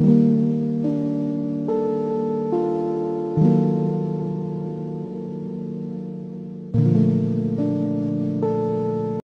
Bye.